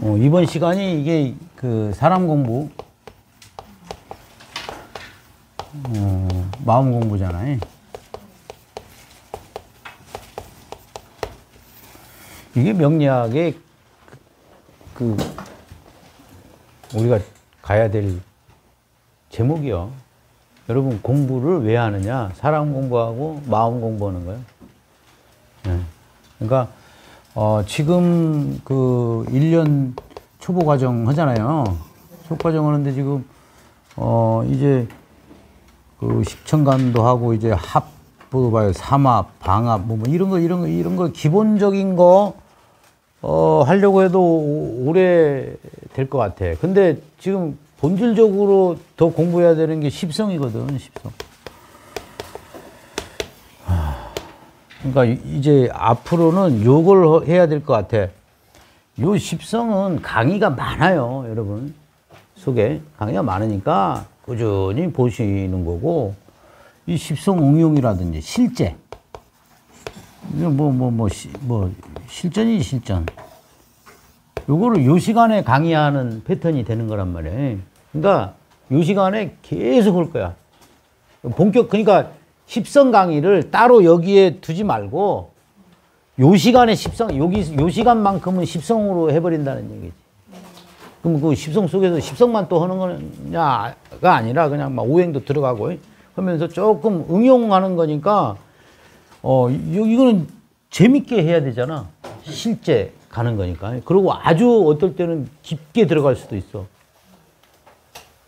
어, 이번 시간이 이게 그 사람 공부, 어, 마음 공부잖아요. 이게 명리학의 그, 그 우리가 가야 될 제목이요. 여러분 공부를 왜 하느냐? 사람 공부하고 마음 공부하는 거예요. 네. 그러니까 어, 지금 그 1년 초보 과정 하잖아요. 초보 과정 하는데 지금 어, 이제 그 십천간도 하고 이제 합도 봐요. 삼합, 방합 뭐, 뭐 이런 거 이런 거 이런 거 기본적인 거 어, 하려고 해도 오래 될 것 같아. 근데 지금 본질적으로 더 공부해야 되는 게 십성이거든, 십성. 그러니까 이제 앞으로는 요걸 해야 될 것 같아. 요 십성은 강의가 많아요, 여러분. 속에 강의가 많으니까 꾸준히 보시는 거고, 이 십성 응용이라든지 실제. 뭐, 뭐, 뭐, 시, 뭐, 실전이 실전. 요거를 요 시간에 강의하는 패턴이 되는 거란 말이에요. 그러니까 요 시간에 계속 할 거야. 본격, 그러니까 십성 강의를 따로 여기에 두지 말고 요 시간에 십성 여기 요 시간만큼은 십성으로 해버린다는 얘기지. 그럼 그 십성 속에서 십성만 또 하는 거냐가 아니라 그냥 막 오행도 들어가고 하면서 조금 응용하는 거니까 어 이거는 재밌게 해야 되잖아. 실제 가는 거니까. 그리고 아주 어떨 때는 깊게 들어갈 수도 있어.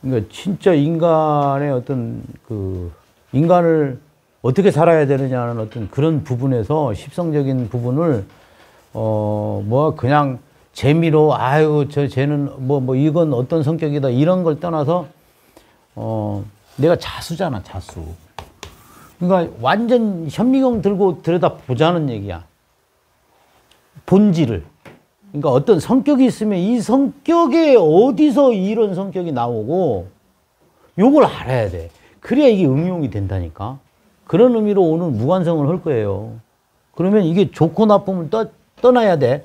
그러니까 진짜 인간의 어떤 그 인간을 어떻게 살아야 되느냐는 어떤 그런 부분에서 십성적인 부분을 어 뭐 그냥 재미로 아유 저 쟤는 뭐뭐 뭐 이건 어떤 성격이다 이런 걸 떠나서 어 내가 자수잖아 자수. 그러니까 완전 현미경 들고 들여다 보자는 얘기야. 본질을. 그러니까 어떤 성격이 있으면 이 성격에 어디서 이런 성격이 나오고 요걸 알아야 돼. 그래야 이게 응용이 된다니까. 그런 의미로 오늘 무관성을 할 거예요. 그러면 이게 좋고 나쁨을 떠, 떠나야 돼.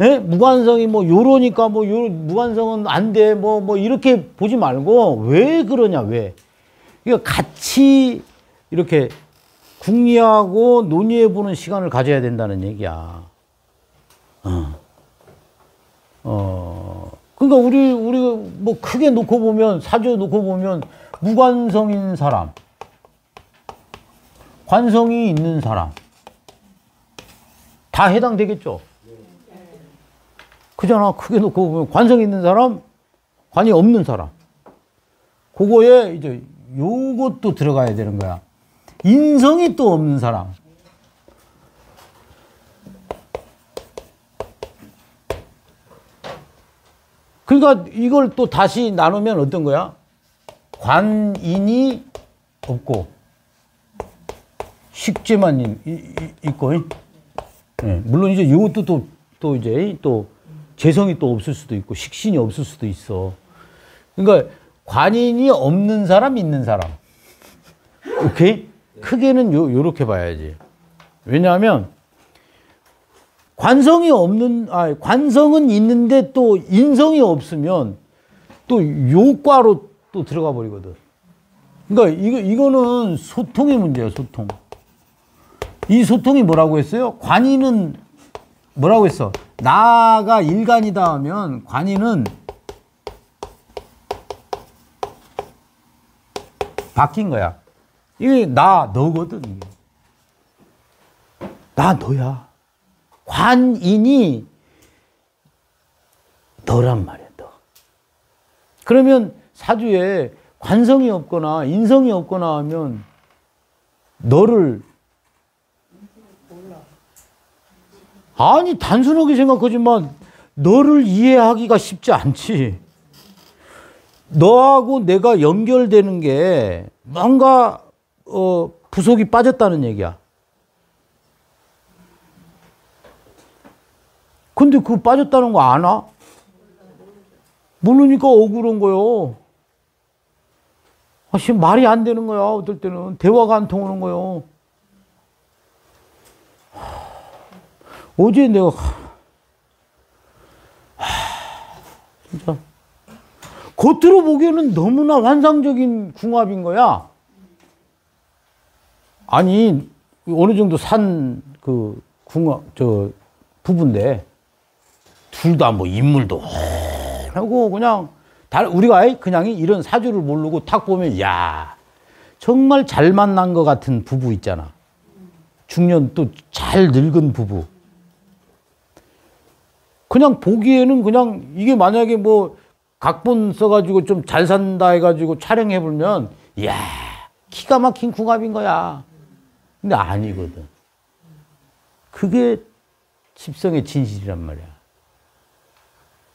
예? 무관성이 뭐 요러니까 뭐 요, 무관성은 안 돼. 뭐, 뭐 이렇게 보지 말고 왜 그러냐, 왜. 이거 같이 이렇게 궁리하고 논의해 보는 시간을 가져야 된다는 얘기야. 어. 어. 그러니까 우리, 우리 뭐 크게 놓고 보면, 사주 놓고 보면 무관성인 사람. 관성이 있는 사람 다 해당되겠죠. 그잖아. 크게 놓고 보면 관성이 있는 사람, 관이 없는 사람. 그거에 이제 요것도 들어가야 되는 거야. 인성이 또 없는 사람. 그러니까 이걸 또 다시 나누면 어떤 거야? 관인이 없고 식재만 있고, 네. 물론 이제 이것도 또, 또 이제 또 재성이 또 없을 수도 있고, 식신이 없을 수도 있어. 그러니까 관인이 없는 사람, 있는 사람. 오케이? 크게는 요, 요렇게 봐야지. 왜냐하면, 관성이 없는, 아, 관성은 있는데 또 인성이 없으면 또 요과로 또 들어가 버리거든. 그러니까 이거, 이거는 소통의 문제야, 소통. 이 소통이 뭐라고 했어요? 관이는 뭐라고 했어? 나가 일간이다 하면 관이는 바뀐 거야. 이게 나 너거든. 나 너야. 관인이 너란 말이야, 너. 그러면 사주에 관성이 없거나 인성이 없거나 하면 너를 아니, 단순하게 생각하지만 너를 이해하기가 쉽지 않지. 너하고 내가 연결되는 게 뭔가, 어, 부속이 빠졌다는 얘기야. 근데 그 빠졌다는 거 아나? 모르니까 억울한 거요. 아, 씨, 말이 안 되는 거야, 어떨 때는. 대화가 안 통하는 거요. 어제 내가, 진짜. 겉으로 보기에는 너무나 환상적인 궁합인 거야. 아니, 어느 정도 산 그 궁합, 저, 부부인데, 둘 다 뭐 인물도 하고 그냥 우리가 그냥 이런 사주를 모르고 탁 보면 야 정말 잘 만난 것 같은 부부 있잖아. 중년 또 잘 늙은 부부. 그냥 보기에는 그냥 이게 만약에 뭐 각본 써가지고 좀 잘 산다 해가지고 촬영해 보면 야 기가 막힌 궁합인 거야. 근데 아니거든. 그게 집성의 진실이란 말이야.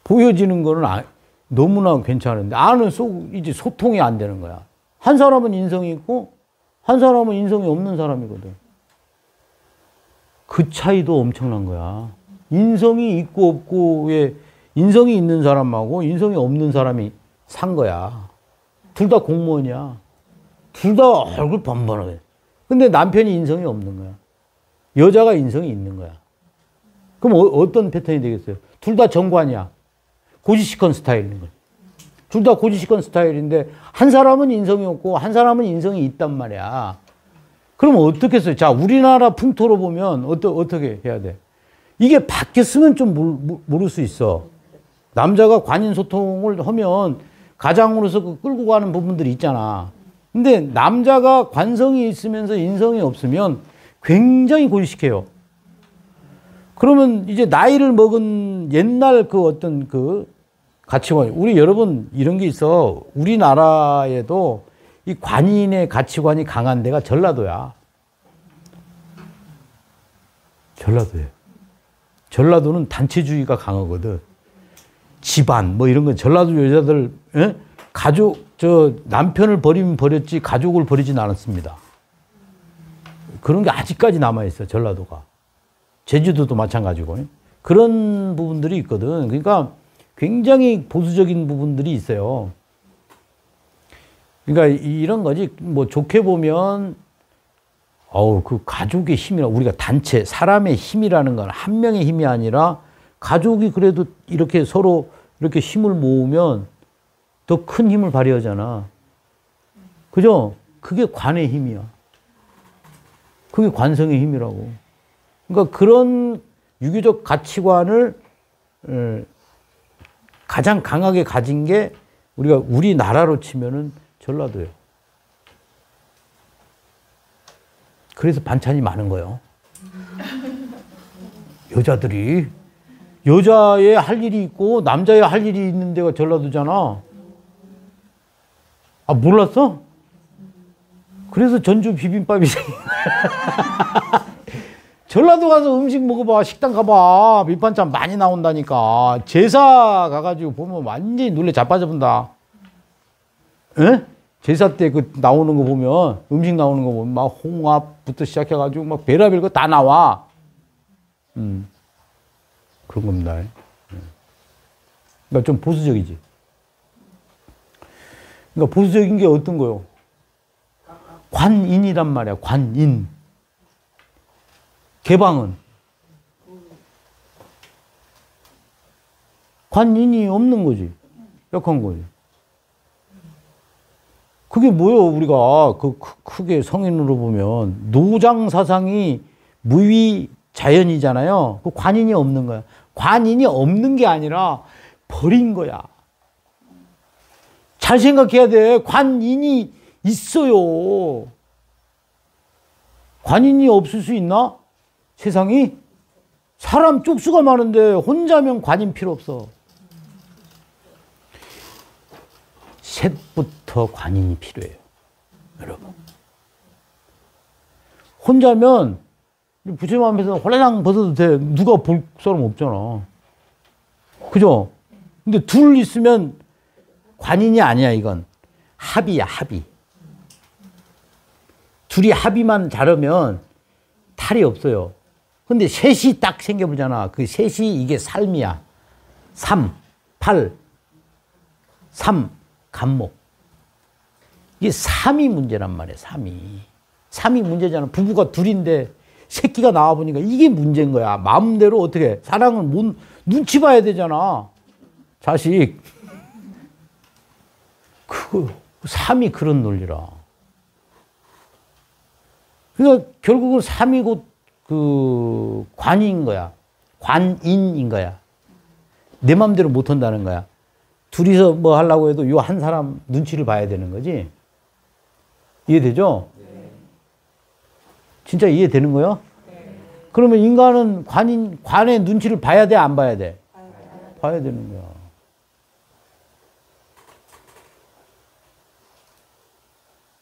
보여지는 거는 아, 너무나 괜찮은데 아는 속 이제 소통이 안 되는 거야. 한 사람은 인성이 있고 한 사람은 인성이 없는 사람이거든. 그 차이도 엄청난 거야. 인성이 있고 없고에 인성이 있는 사람하고 인성이 없는 사람이 산 거야. 둘 다 공무원이야. 둘 다 얼굴 번번하게. 근데 남편이 인성이 없는 거야. 여자가 인성이 있는 거야. 그럼 어, 떤 패턴이 되겠어요? 둘 다 정관이야. 고지식한 스타일인 거예요. 둘다 고지식한 스타일인데 한 사람은 인성이 없고 한 사람은 인성이 있단 말이야. 그럼 어떻게 했어요? 자, 우리나라 풍토로 보면 어떠, 어떻게 해야 돼? 이게 바뀌었으면 좀 모르, 모를 수 있어. 남자가 관인 소통을 하면 가장으로서 그 끌고 가는 부분들이 있잖아. 근데 남자가 관성이 있으면서 인성이 없으면 굉장히 고지식해요. 그러면 이제 나이를 먹은 옛날 그 어떤 그 가치관, 우리 여러분 이런 게 있어. 우리나라에도 이 관인의 가치관이 강한 데가 전라도야. 전라도에. 전라도는 단체주의가 강하거든. 집안 뭐 이런 건 전라도 여자들 에? 예? 가족 저 남편을 버리면 버렸지 가족을 버리진 않았습니다. 그런 게 아직까지 남아 있어 전라도가. 제주도도 마찬가지고 그런 부분들이 있거든. 그러니까 굉장히 보수적인 부분들이 있어요. 그러니까 이런 거지. 뭐 좋게 보면 어우 그 가족의 힘이라 우리가 단체 사람의 힘이라는 건 한 명의 힘이 아니라 가족이 그래도 이렇게 서로 이렇게 힘을 모으면 더 큰 힘을 발휘하잖아. 그죠? 그게 관의 힘이야. 그게 관성의 힘이라고. 그러니까 그런 유교적 가치관을 가장 강하게 가진 게 우리가 우리나라로 치면은 전라도예요. 그래서 반찬이 많은 거예요. 여자들이 여자의 할 일이 있고 남자의 할 일이 있는 데가 전라도잖아. 아 몰랐어? 그래서 전주 비빔밥이 전라도 가서 음식 먹어봐. 식당 가봐. 밑반찬 많이 나온다니까. 제사 가가지고 보면 완전히 놀래 자빠져본다. 에? 제사 때 그 나오는 거 보면, 음식 나오는 거 보면 막 홍합부터 시작해가지고 막 베라별 거다 나와. 음. 그런 겁니다. 그러니까 좀 보수적이지. 그러니까 보수적인 게 어떤 거요? 관인이란 말이야. 관인. 개방은 관인이 없는 거지. 약한 거지. 그게 뭐예요? 우리가 그 크게 성인으로 보면 노장 사상이 무위 자연이잖아요. 그 관인이 없는 거야. 관인이 없는 게 아니라 버린 거야. 잘 생각해야 돼. 관인이 있어요. 관인이 없을 수 있나? 세상이 사람 쪽수가 많은데 혼자면 관인 필요 없어. 셋부터 관인이 필요해요. 여러분. 혼자면 부처님 앞에서 홀라당 벗어도 돼. 누가 볼 사람 없잖아. 그죠? 근데 둘 있으면 관인이 아니야, 이건. 합이야, 합이. 둘이 합의만 잘하면 탈이 없어요. 근데 셋이 딱 생겨보잖아. 그 셋이 이게 삶이야. 3, 8, 3, 간목. 이게 3이 문제란 말이야, 3이. 3이 문제잖아. 부부가 둘인데 새끼가 나와보니까 이게 문제인 거야. 마음대로 어떻게, 사랑을 못, 눈치 봐야 되잖아. 자식. 그, 3이 그런 논리라. 그러니까 결국은 3이 곧그 관인 거야. 관인인 거야. 내 맘대로 못 한다는 거야. 둘이서 뭐 하려고 해도 요 한 사람 눈치를 봐야 되는 거지. 이해되죠? 네. 진짜 이해되는 거요? 네. 그러면 인간은 관인, 관의 눈치를 봐야 돼, 안 봐야 돼? 봐야 되는 거야.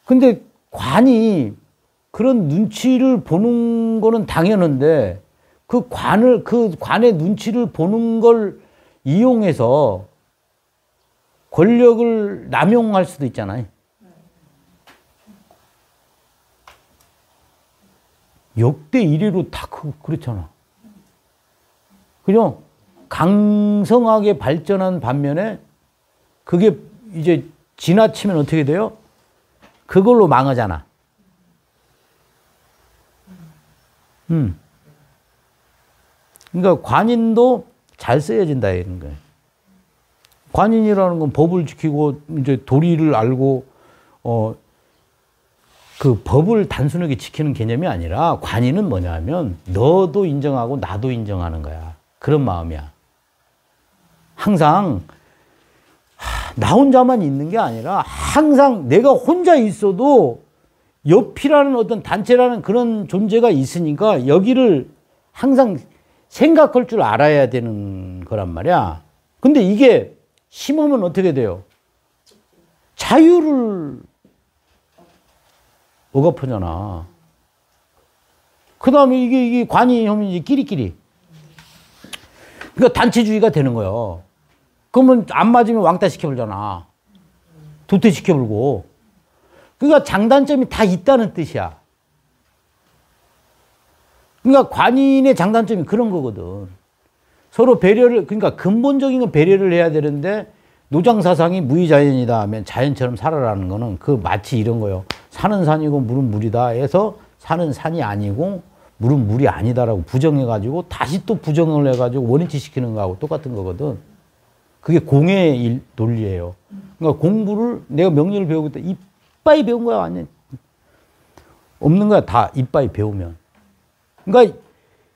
근데 관이 그런 눈치를 보는 거는 당연한데 그 관을 그 관의 눈치를 보는 걸 이용해서 권력을 남용할 수도 있잖아요. 역대 1위로 다 그, 그렇잖아. 그냥 강성하게 발전한 반면에 그게 이제 지나치면 어떻게 돼요? 그걸로 망하잖아. 음. 그러니까 관인도 잘 써야진다 이런 거예요. 관인이라는 건 법을 지키고 이제 도리를 알고 어 그 법을 단순하게 지키는 개념이 아니라 관인은 뭐냐면 너도 인정하고 나도 인정하는 거야. 그런 마음이야. 항상 나 혼자만 있는 게 아니라 항상 내가 혼자 있어도 옆이라는 어떤 단체라는 그런 존재가 있으니까 여기를 항상 생각할 줄 알아야 되는 거란 말이야. 근데 이게 심으면 어떻게 돼요? 자유를 억압하잖아. 그 다음에 이게, 이게 관이 이제 끼리끼리. 그러니까 단체주의가 되는 거예요. 그러면 안 맞으면 왕따 시켜버리잖아. 도태 시켜버리고. 그러니까 장단점이 다 있다는 뜻이야. 그러니까 관인의 장단점이 그런 거거든. 서로 배려를, 그러니까 근본적인 건 배려를 해야 되는데 노장 사상이 무의자연이다 하면 자연처럼 살아라는 거는 그 마치 이런 거요. 산은 산이고 물은 물이다 해서 산은 산이 아니고 물은 물이 아니다라고 부정해가지고 다시 또 부정을 해가지고 원인치 시키는 거하고 똑같은 거거든. 그게 공의 논리예요. 그러니까 공부를 내가 명리를 배우고 있다. 이빠이 배운 거야, 완전. 없는 거야, 다 이빠이 배우면. 그러니까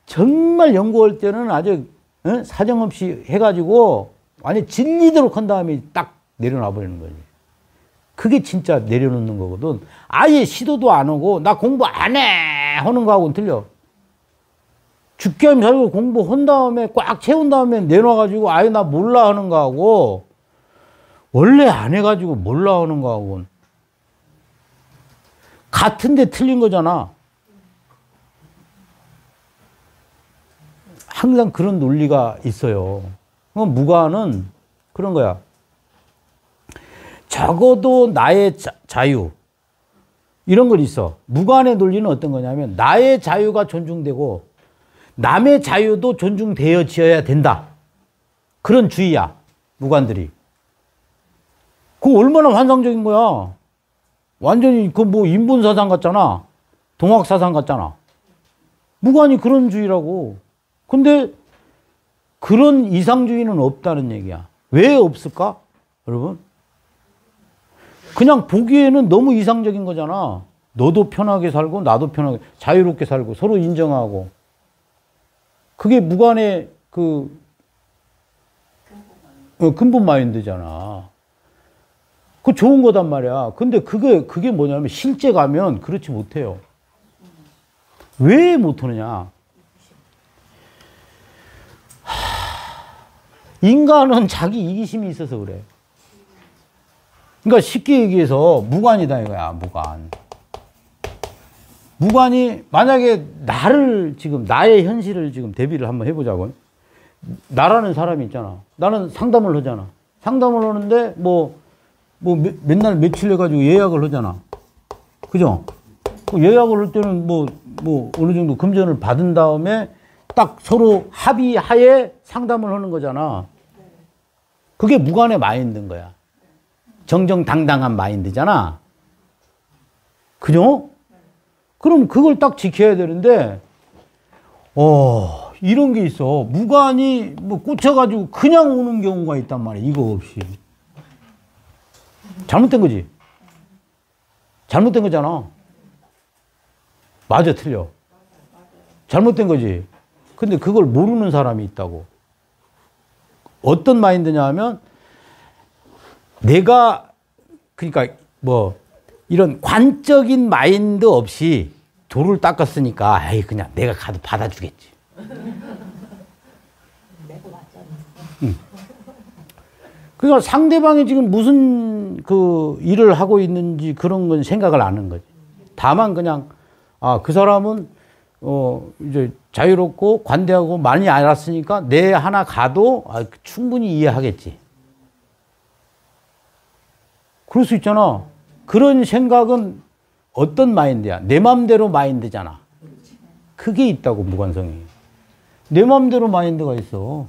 정말 연구할 때는 아주 어? 사정없이 해가지고 완전 진리도록 한 다음에 딱 내려놔 버리는 거지. 그게 진짜 내려놓는 거거든. 아예 시도도 안 하고 나 공부 안 해! 하는 거하고는 틀려. 하면 살고 공부 한 다음에 꽉 채운 다음에 내놔가지고 아예 나 몰라 하는 거하고 원래 안 해가지고 몰라 하는 거하고는 같은데 틀린 거잖아. 항상 그런 논리가 있어요. 무관은 그런 거야. 적어도 나의 자, 유 이런 걸 있어. 무관의 논리는 어떤 거냐면 나의 자유가 존중되고 남의 자유도 존중되어져야 된다. 그런 주의야. 무관들이. 그거 얼마나 환상적인 거야. 완전히 그 뭐 인본사상 같잖아. 동학사상 같잖아. 무관이 그런 주의라고. 근데 그런 이상주의는 없다는 얘기야. 왜 없을까? 여러분? 그냥 보기에는 너무 이상적인 거잖아. 너도 편하게 살고 나도 편하게 자유롭게 살고 서로 인정하고 그게 무관의 그 어, 근본 마인드잖아. 그 좋은 거단 말이야. 근데 그게 그게 뭐냐면 실제 가면 그렇지 못해요. 왜 못하느냐? 인간은 자기 이기심이 있어서 그래. 그러니까 쉽게 얘기해서 무관이다 이거야, 무관. 무관이 만약에 나를 지금 나의 현실을 지금 대비를 한번 해보자고. 나라는 사람이 있잖아. 나는 상담을 하잖아. 상담을 하는데 뭐, 뭐 매, 맨날 며칠 해가지고 예약을 하잖아. 그죠? 그 예약을 할 때는 뭐, 뭐 어느 정도 금전을 받은 다음에 딱 서로 합의하에 상담을 하는 거잖아. 그게 무관의 마인드인 거야. 정정당당한 마인드잖아. 그죠? 그럼 그걸 딱 지켜야 되는데, 어, 이런 게 있어. 무관이 뭐 꽂혀가지고 그냥 오는 경우가 있단 말이야. 이거 없이. 잘못된 거지. 잘못된 거잖아. 맞아, 틀려. 잘못된 거지. 근데 그걸 모르는 사람이 있다고. 어떤 마인드냐 하면 내가 그러니까 뭐 이런 관적인 마인드 없이 돌을 닦았으니까 아이 그냥 내가 가도 받아주겠지. 응. 그러니까 상대방이 지금 무슨 그 일을 하고 있는지 그런 건 생각을 안 하는 거지. 다만 그냥 아 그 사람은 어 이제 자유롭고 관대하고 많이 알았으니까 내 하나 가도 아, 충분히 이해하겠지. 그럴 수 있잖아. 그런 생각은 어떤 마인드야? 내 맘대로 마인드잖아. 그게 있다고 무관성이. 내 맘대로 마인드가 있어.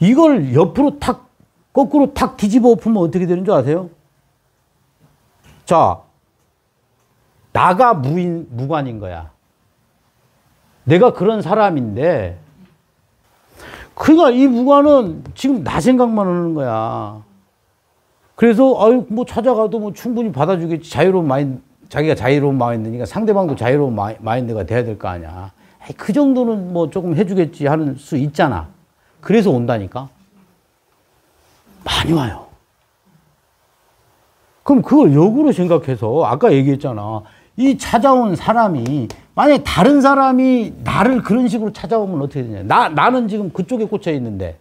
이걸 옆으로 탁 거꾸로 탁 뒤집어 엎으면 어떻게 되는 줄 아세요? 자, 나가 무인, 무관인 거야. 내가 그런 사람인데, 그러니까 이 무관은 지금 나 생각만 하는 거야. 그래서, 아유, 뭐 찾아가도 뭐 충분히 받아주겠지. 자유로운 마인드, 자기가 자유로운 마인드니까 상대방도 자유로운 마인드가 돼야 될 거 아니야. 그 정도는 뭐 조금 해주겠지 하는 수 있잖아. 그래서 온다니까. 많이 와요. 그럼 그걸 역으로 생각해서 아까 얘기했잖아. 이 찾아온 사람이 만약에 다른 사람이 나를 그런 식으로 찾아오면 어떻게 되냐. 나, 나는 지금 그쪽에 꽂혀 있는데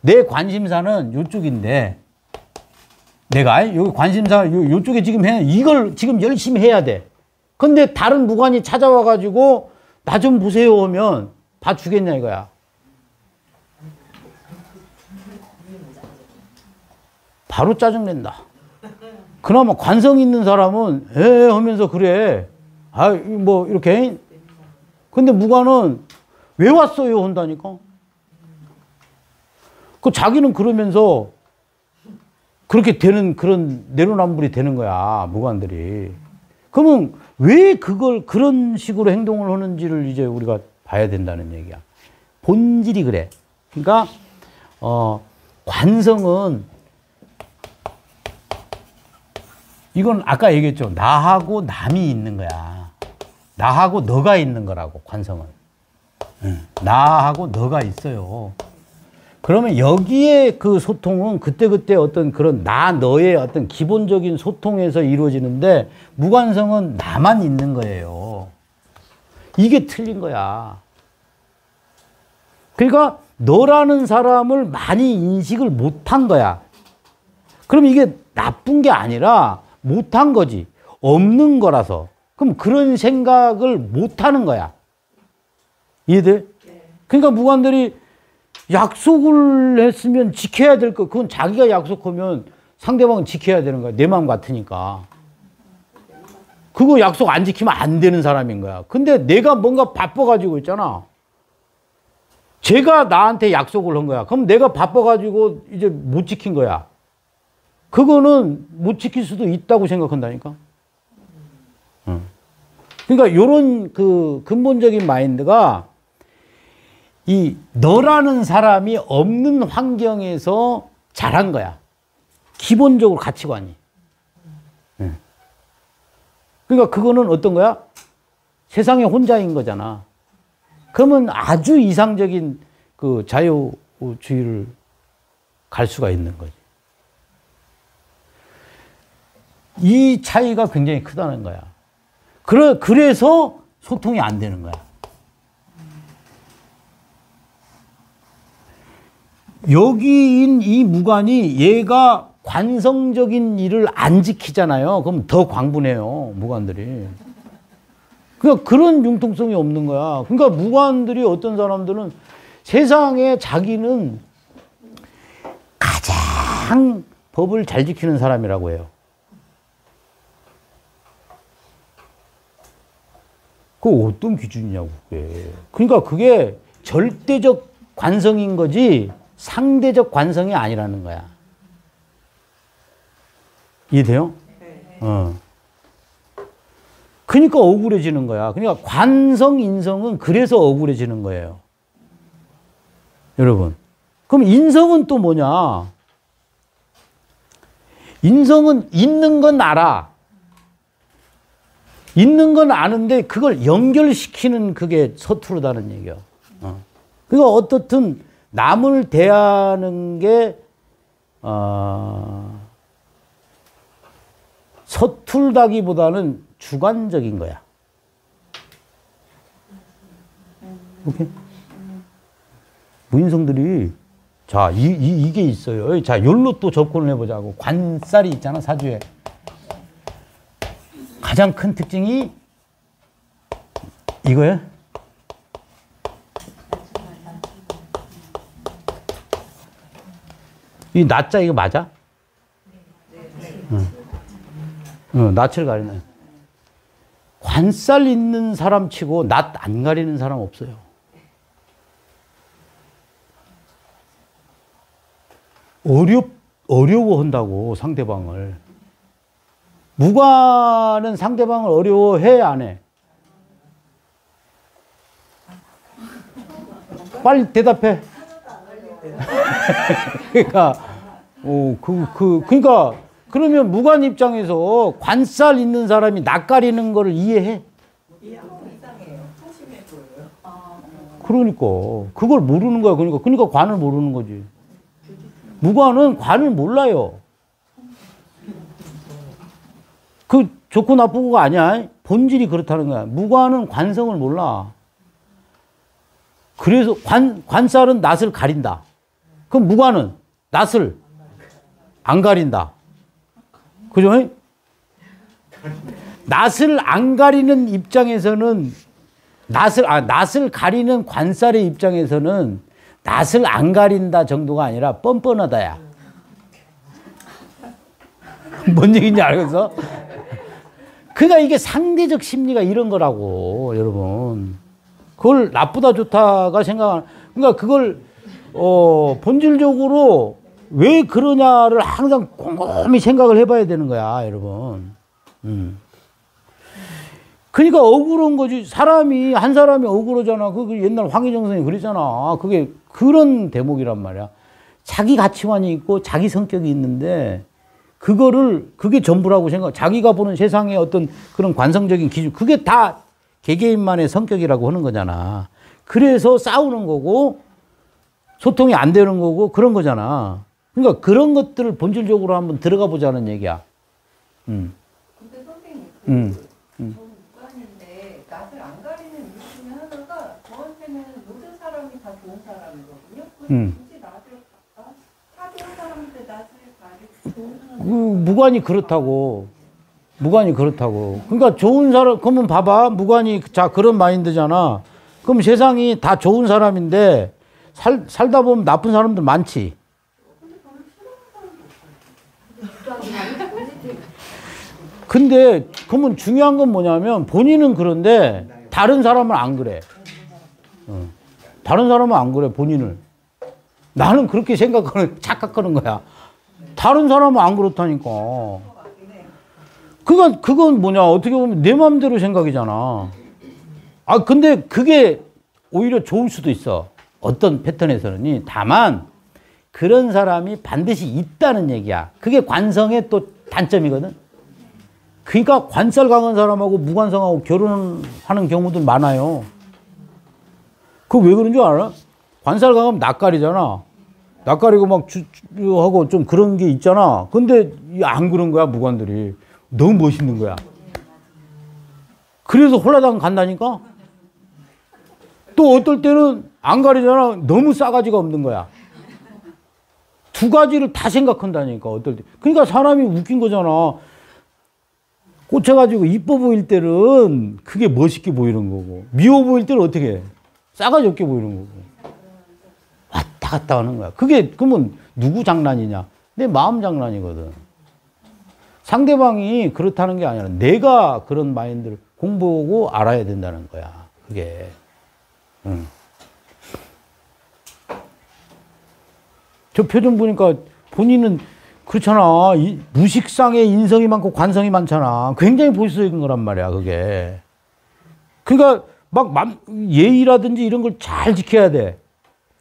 내 관심사는 이쪽인데 내가 여기 관심사 요, 요쪽에 지금 해 이걸 지금 열심히 해야 돼. 근데 다른 무관이 찾아와 가지고 나 좀 보세요 하면 봐주겠냐 이거야. 바로 짜증낸다. 그나마 관성 있는 사람은 에 하면서 그래. 아, 뭐 이렇게. 근데 무관은 왜 왔어요 한다니까. 그 자기는 그러면서 그렇게 되는 그런 내로남불이 되는 거야 무관들이. 그러면 왜 그걸 그런 식으로 행동을 하는지를 이제 우리가 봐야 된다는 얘기야. 본질이 그래. 그러니까 어 관성은 이건 아까 얘기했죠. 나하고 남이 있는 거야. 나하고 너가 있는 거라고, 관성은. 나하고 너가 있어요. 그러면 여기에 그 소통은 그때그때 어떤 그런 나, 너의 어떤 기본적인 소통에서 이루어지는데 무관성은 나만 있는 거예요. 이게 틀린 거야. 그러니까 너라는 사람을 많이 인식을 못한 거야. 그럼 이게 나쁜 게 아니라 못한 거지. 없는 거라서. 그럼 그런 생각을 못 하는 거야. 이해돼? 그러니까 무관들이 약속을 했으면 지켜야 될 거, 그건 자기가 약속하면 상대방은 지켜야 되는 거야. 내 마음 같으니까. 그거 약속 안 지키면 안 되는 사람인 거야. 근데 내가 뭔가 바빠가지고 있잖아. 제가 나한테 약속을 한 거야. 그럼 내가 바빠가지고 이제 못 지킨 거야. 그거는 못 지킬 수도 있다고 생각한다니까. 그러니까 요런 그 근본적인 마인드가 이 너라는 사람이 없는 환경에서 자란 거야. 기본적으로 가치관이. 그러니까 그거는 어떤 거야? 세상에 혼자인 거잖아. 그러면 아주 이상적인 그 자유주의를 갈 수가 있는 거지. 이 차이가 굉장히 크다는 거야. 그래, 그래서 소통이 안 되는 거야. 여기인 이 무관이 얘가 관성적인 일을 안 지키잖아요. 그럼 더 광분해요, 무관들이. 그러니까 그런 융통성이 없는 거야. 그러니까 무관들이 어떤 사람들은 세상에 자기는 가장 법을 잘 지키는 사람이라고 해요. 그 어떤 기준이냐고 그게. 그러니까 그게 절대적 관성인 거지 상대적 관성이 아니라는 거야. 이해돼요? 어. 그러니까 억울해지는 거야. 그러니까 관성 인성은 그래서 억울해지는 거예요. 여러분. 그럼 인성은 또 뭐냐? 인성은 있는 건 알아. 있는 건 아는데 그걸 연결시키는 그게 서투르다는 얘기야. 어. 그러니까 어떻든 남을 대하는 게 어, 서툴다기보다는 주관적인 거야. 오케이? 무인성들이 자, 이, 이, 이게 있어요. 자, 열로 또 접근을 해보자고. 관살이 있잖아, 사주에. 가장 큰 특징이 이거예요. 이 낮자 이거 맞아? 응. 응, 낯을 가리는. 관살 있는 사람 치고 낯 안 가리는 사람 없어요. 어렵, 어려워 한다고 상대방을. 무관은 상대방을 어려워해, 안 해? 빨리 대답해. 그러니까, 어, 그, 그, 그러니까, 그러면 무관 입장에서 관살 있는 사람이 낯가리는 거를 이해해? 그러니까, 그걸 모르는 거야. 그러니까, 그러니까 관을 모르는 거지. 무관은 관을 몰라요. 그 좋고 나쁘고가 아니야. 본질이 그렇다는 거야. 무관은 관성을 몰라. 그래서 관, 관살은 낯을 가린다. 그럼 무관은 낯을 안 가린다. 그죠? 낯을 안 가리는 입장에서는 낯을, 아, 낯을 가리는 관살의 입장에서는 낯을 안 가린다 정도가 아니라 뻔뻔하다야. 뭔 얘기인지 알겠어? 그러니까 이게 상대적 심리가 이런 거라고, 여러분. 그걸 나쁘다 좋다가 생각하는, 그러니까 그걸, 어, 본질적으로 왜 그러냐를 항상 곰곰이 생각을 해봐야 되는 거야, 여러분. 음. 그러니까 억울한 거지. 사람이, 한 사람이 억울하잖아. 그 옛날 황희정 선생님 그랬잖아. 그게 그런 대목이란 말이야. 자기 가치관이 있고 자기 성격이 있는데 그거를 그게 전부라고 생각. 자기가 보는 세상의 어떤 그런 관성적인 기준 그게 다 개개인만의 성격이라고 하는 거잖아. 그래서 싸우는 거고 소통이 안 되는 거고 그런 거잖아. 그러니까 그런 것들을 본질적으로 한번 들어가 보자는 얘기야. 음. 근데 선생님, 음. 저는 무관인데 낯을 안 가리는 이유 중에 하나가 저한테는 모든 사람이 다 좋은 사람이거든요. 음. 굳이 낯을 가, 다 좋은 사람인데 낯을 가리고 좋은 사람 그 무관이 그렇다고. 무관이 그렇다고. 그러니까 좋은 사람, 그러면 봐봐. 무관이, 자, 그런 마인드잖아. 그럼 세상이 다 좋은 사람인데, 살, 살다 보면 나쁜 사람들 많지. 근데, 그러면 중요한 건 뭐냐면, 본인은 그런데, 다른 사람은 안 그래. 어. 다른 사람은 안 그래, 본인을. 나는 그렇게 생각하는, 착각하는 거야. 다른 사람은 안 그렇다니까. 그건, 그건 뭐냐. 어떻게 보면 내 마음대로 생각이잖아. 아, 근데 그게 오히려 좋을 수도 있어. 어떤 패턴에서는. 다만, 그런 사람이 반드시 있다는 얘기야. 그게 관성의 또 단점이거든. 그러니까 관살 강한 사람하고 무관성하고 결혼하는 경우도 많아요. 그 왜 그런 줄 알아? 관살 강하면 낯가리잖아. 낯가리고 막 주, 주- 하고 좀 그런 게 있잖아. 근데 이안 그런 거야, 무관들이. 너무 멋있는 거야. 그래서 홀라당 간다니까? 또 어떨 때는 안 가리잖아. 너무 싸가지가 없는 거야. 두 가지를 다 생각한다니까, 어떨 때. 그러니까 사람이 웃긴 거잖아. 꽂혀가지고 이뻐 보일 때는 그게 멋있게 보이는 거고, 미워 보일 때는 어떻게 해? 싸가지 없게 보이는 거고. 갔다 하는 거야. 그게, 그러면 누구 장난이냐? 내 마음 장난이거든. 상대방이 그렇다는 게 아니라 내가 그런 마인드를 공부하고 알아야 된다는 거야. 그게. 응. 저 표정 보니까 본인은 그렇잖아. 이, 무식상에 인성이 많고 관성이 많잖아. 굉장히 보수적인 거란 말이야, 그게. 그러니까 막 맘- 예의라든지 이런 걸 잘 지켜야 돼.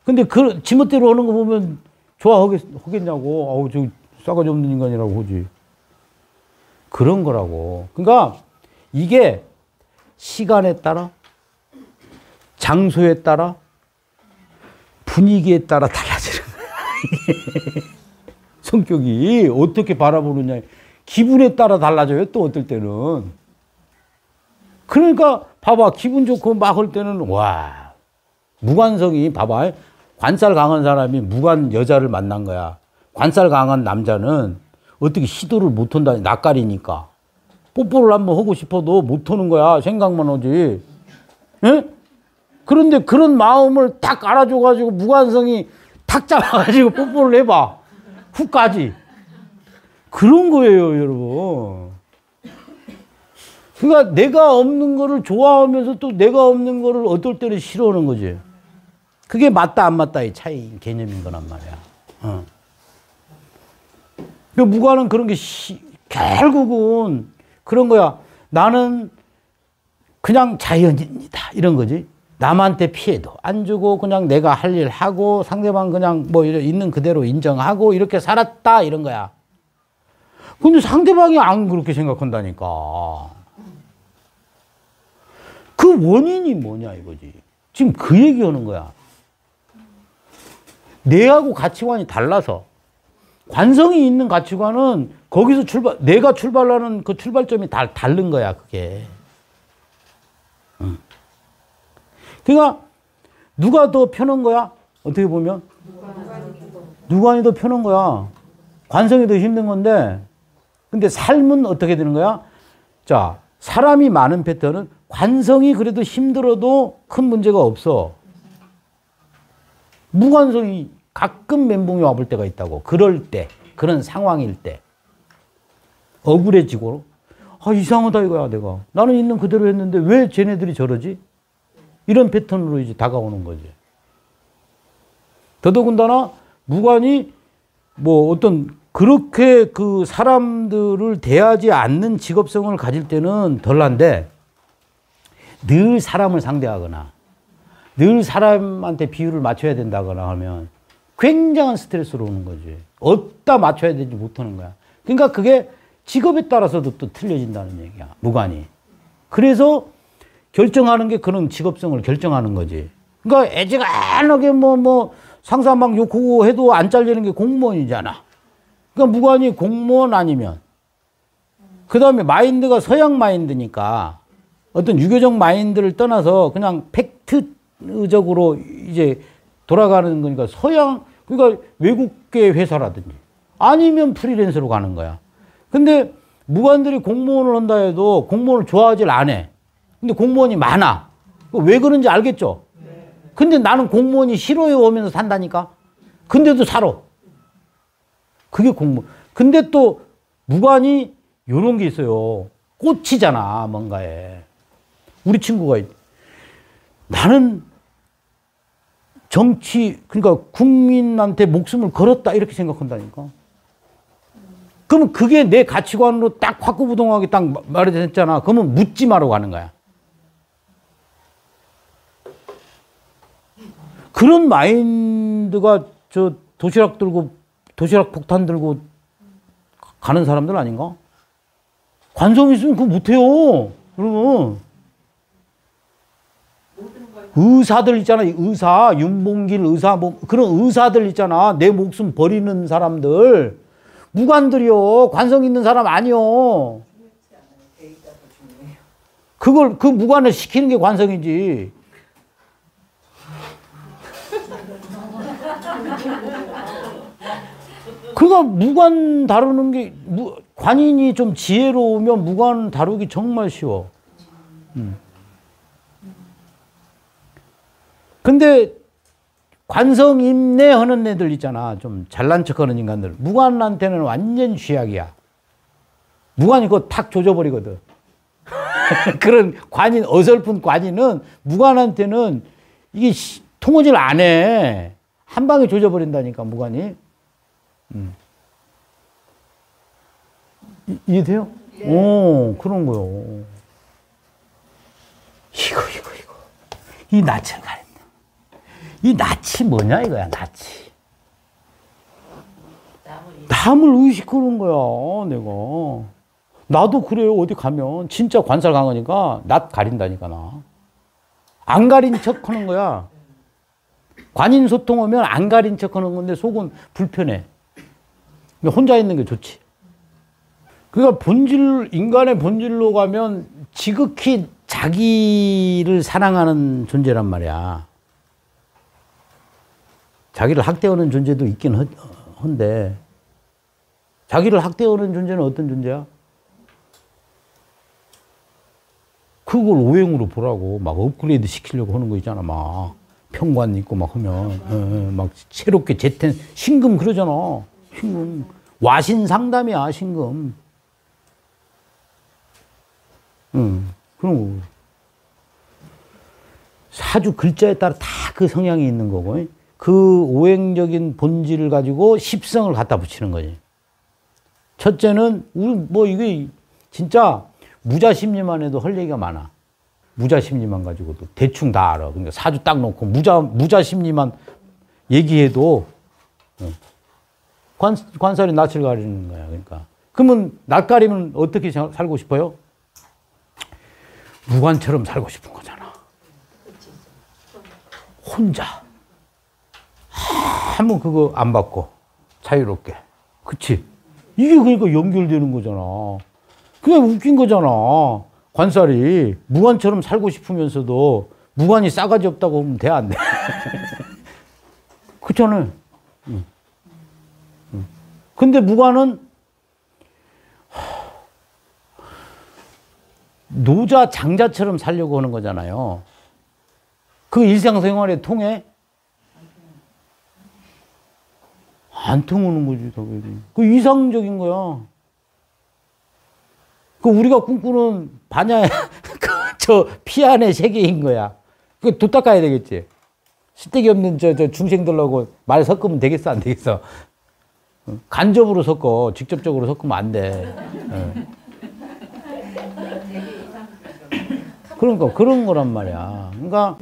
근데 그 지멋대로 하는 거 보면 좋아하겠, 하겠 냐고. 아우, 저 싸가지 없는 인간이라고 하지. 그런 거라고. 그러니까 이게 시간에 따라, 장소에 따라, 분위기에 따라 달라지는 거야. 성격이 어떻게 바라보느냐. 기분에 따라 달라져요, 또 어떨 때는. 그러니까 봐봐 기분 좋고 막 할 때는 와 무관성이 봐봐 관살 강한 사람이 무관 여자를 만난 거야. 관살 강한 남자는 어떻게 시도를 못 한다. 낯가리니까. 뽀뽀를 한번 하고 싶어도 못 하는 거야. 생각만 하지. 예? 그런데 그런 마음을 딱 알아줘 가지고 무관성이 탁 잡아가지고 뽀뽀를 해봐. 훅까지. 그런 거예요 여러분. 그러니까 내가 없는 거를 좋아하면서 또 내가 없는 거를 어떨 때는 싫어하는 거지. 그게 맞다 안 맞다의 차이 개념인 거란 말이야. 어. 그 무관은 그런 게 시, 결국은 그런 거야. 나는 그냥 자연인이다 이런 거지. 남한테 피해도 안 주고 그냥 내가 할 일 하고 상대방 그냥 뭐 있는 그대로 인정하고 이렇게 살았다 이런 거야. 근데 상대방이 안 그렇게 생각한다니까. 그 원인이 뭐냐 이거지. 지금 그 얘기하는 거야. 내하고 가치관이 달라서 관성이 있는 가치관은 거기서 출발 내가 출발하는 그 출발점이 다 다른 거야 그게. 응. 그러니까 누가 더 편한 거야? 어떻게 보면 누관이 더 편한 거야. 관성이 더 힘든 건데 근데 삶은 어떻게 되는 거야? 자 사람이 많은 패턴은 관성이 그래도 힘들어도 큰 문제가 없어. 무관성이 가끔 멘붕이 와볼 때가 있다고. 그럴 때, 그런 상황일 때. 억울해지고, 아, 이상하다 이거야, 내가. 나는 있는 그대로 했는데 왜 쟤네들이 저러지? 이런 패턴으로 이제 다가오는 거지. 더더군다나 무관이 뭐 어떤 그렇게 그 사람들을 대하지 않는 직업성을 가질 때는 덜한데 늘 사람을 상대하거나 늘 사람한테 비율을 맞춰야 된다거나 하면 굉장한 스트레스로 오는 거지. 어디다 맞춰야 되지 못하는 거야. 그러니까 그게 직업에 따라서도 또 틀려진다는 얘기야. 무관이. 그래서 결정하는 게 그런 직업성을 결정하는 거지. 그러니까 애지간하게 뭐, 뭐, 상사 막 욕하고 해도 안 잘리는 게 공무원이잖아. 그러니까 무관이 공무원 아니면. 그 다음에 마인드가 서양 마인드니까 어떤 유교적 마인드를 떠나서 그냥 팩트 적으로 이제 돌아가는 거니까 서양, 그러니까 외국계 회사라든지 아니면 프리랜서로 가는 거야. 근데 무관들이 공무원을 한다 해도 공무원을 좋아하질 않아. 근데 공무원이 많아. 왜 그런지 알겠죠? 근데 나는 공무원이 싫어해 오면서 산다니까? 근데도 살아. 그게 공무원. 근데 또 무관이 요런 게 있어요. 꽂히잖아, 뭔가에. 우리 친구가 있- 나는 정치 그러니까 국민한테 목숨을 걸었다 이렇게 생각한다니까. 그러면 그게 내 가치관으로 딱 확고부동하게 딱 말이 됐잖아. 그러면 묻지 마라고 하는 거야. 그런 마인드가 저 도시락 들고 도시락 폭탄 들고 가는 사람들 아닌가? 관성 있으면 그거 못해요. 여러분. 의사들 있잖아. 의사, 윤봉길 의사, 뭐 그런 의사들 있잖아. 내 목숨 버리는 사람들. 무관들이요. 관성 있는 사람 아니요. 그걸, 그 무관을 시키는 게 관성이지. 그가 무관 다루는 게, 무, 관인이 좀 지혜로우면 무관 다루기 정말 쉬워. 음. 근데 관성 임내 하는 애들 있잖아. 좀 잘난 척 하는 인간들. 무관한테는 완전 쥐약이야. 무관이 그거 탁 조져버리거든. 그런 관인, 어설픈 관인은 무관한테는 이게 시- 통원질 안 해. 한 방에 조져버린다니까, 무관이. 음. 이- 이해돼요? 오, 그런 거요. 이거, 이거, 이거. 이 낯을 가린다. 이 낯이 뭐냐, 이거야, 낯이. 남을 의식하는 거야, 내가. 나도 그래요, 어디 가면. 진짜 관살 강하니까, 낯 가린다니까, 나. 안 가린 척 하는 거야. 관인 소통하면 안 가린 척 하는 건데, 속은 불편해. 혼자 있는 게 좋지. 그러니까 본질, 인간의 본질로 가면 지극히 자기를 사랑하는 존재란 말이야. 자기를 학대하는 존재도 있긴 하- 한데, 자기를 학대하는 존재는 어떤 존재야? 그걸 오행으로 보라고 막 업그레이드 시키려고 하는 거 있잖아. 막 평관 있고 막 하면. 예, 예, 막 새롭게 재텐. 신금 그러잖아. 신금. 와신 상담이야 신금. 응 그런 거. 사주 글자에 따라 다 그 성향이 있는 거고 그 오행적인 본질을 가지고 십성을 갖다 붙이는 거지 첫째는 우리 뭐 이게 진짜 무자 심리만 해도 할 얘기가 많아. 무자 심리만 가지고도 대충 다 알아. 그러니까 사주 딱 놓고 무자 무자 심리만 얘기해도 어. 관 관살이 낯을 가리는 거야. 그러니까 그러면 낯 가리면 어떻게 사- 살고 싶어요? 무관처럼 살고 싶은 거잖아. 혼자 아무 그거 안 받고 자유롭게. 그치? 이게 그러니까 연결되는 거잖아. 그냥 웃긴 거잖아. 관살이 무관처럼 살고 싶으면서도 무관이 싸가지 없다고 하면 돼, 안 돼? 그렇잖아요. 응. 응. 근데 무관은 하, 노자 장자처럼 살려고 하는 거잖아요. 그 일상생활에 통해 안 통하는 거지, 당연히. 그 이상적인 거야. 그 우리가 꿈꾸는 반야의 그저 피안의 세계인 거야. 그도 닦아야 되겠지. 쓸데기 없는 저, 저 중생들하고 말 섞으면 되겠어, 안 되겠어? 어, 간접으로 섞어. 직접적으로 섞으면 안 돼. 어. 그러니까 그런 거란 말이야. 그러니까